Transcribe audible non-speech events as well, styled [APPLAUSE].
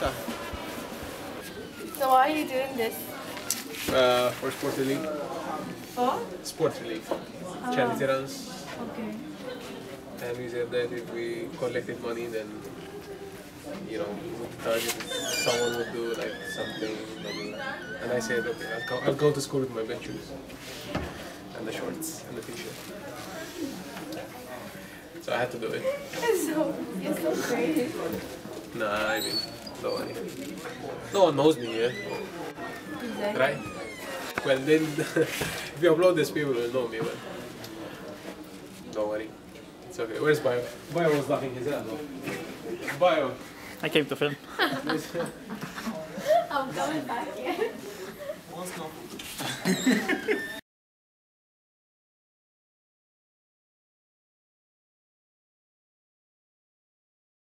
Santa. So why are you doing this? Uh, for sport relief. For? Sport relief. Ah, Charity runs. Okay. And we said that if we collected money, then you know, target someone would do like something. And I said, okay, I'll go, I'll go to school with my bed shoes and the shorts and the t-shirt. So I had to do it. It's so, it's so crazy. Nah, I mean don't worry. No one knows me yeah? Exactly. right? Well, then, [LAUGHS] if you upload this, people will know me, but don't worry. It's okay. Where's Bio? Bio was laughing his ass off. Bio. I came to film. [LAUGHS] I'm coming back here. [LAUGHS]